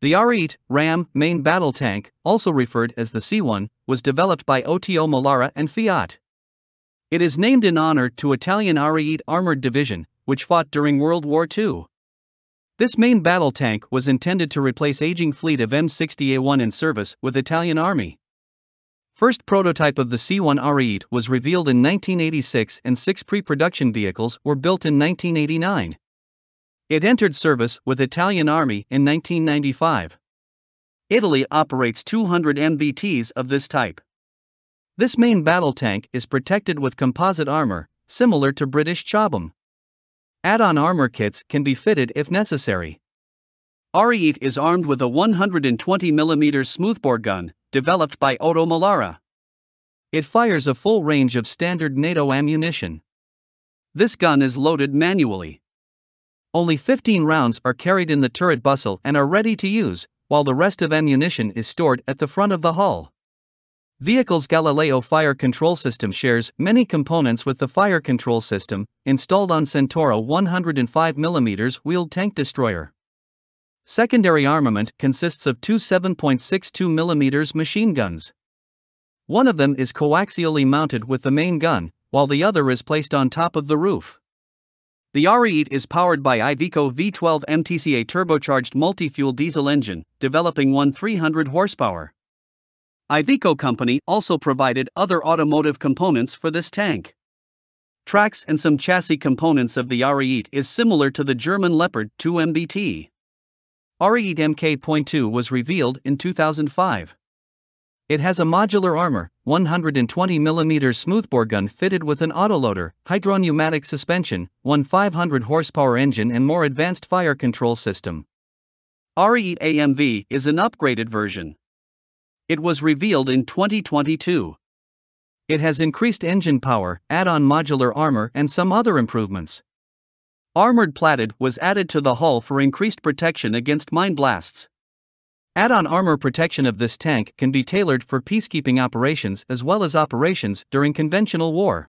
The Ariete RAM main battle tank, also referred as the C1, was developed by OTO Melara and Fiat. It is named in honor to Italian Ariete armored division, which fought during World War II. This main battle tank was intended to replace aging fleet of M60A1 in service with Italian Army. First prototype of the C1 Ariete was revealed in 1986 and six pre-production vehicles were built in 1989. It entered service with Italian Army in 1995. Italy operates 200 MBTs of this type. This main battle tank is protected with composite armor, similar to British Chobham. Add-on armor kits can be fitted if necessary. Ariete is armed with a 120mm smoothbore gun, developed by OTO Melara. It fires a full range of standard NATO ammunition. This gun is loaded manually. Only 15 rounds are carried in the turret bustle and are ready to use, while the rest of ammunition is stored at the front of the hull. Vehicle's Galileo fire control system shares many components with the fire control system installed on Centauro 105mm wheeled tank destroyer. Secondary armament consists of two 7.62mm machine guns. One of them is coaxially mounted with the main gun, while the other is placed on top of the roof. The Ariete is powered by Iveco V12 MTCA turbocharged multi-fuel diesel engine, developing one 300 horsepower. Iveco Company also provided other automotive components for this tank. Tracks and some chassis components of the Ariete is similar to the German Leopard 2 MBT. Ariete MK.2 was revealed in 2005. It has a modular armor, 120mm smoothbore gun fitted with an autoloader, hydropneumatic suspension, one 500 horsepower engine and more advanced fire control system. Ariete AMV is an upgraded version. It was revealed in 2022. It has increased engine power, add on modular armor, and some other improvements. Armored plated was added to the hull for increased protection against mine blasts. Add on armor protection of this tank can be tailored for peacekeeping operations as well as operations during conventional war.